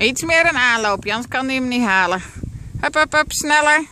Iets meer een aanloop, anders kan hij hem niet halen. Hup, hup, hup, sneller.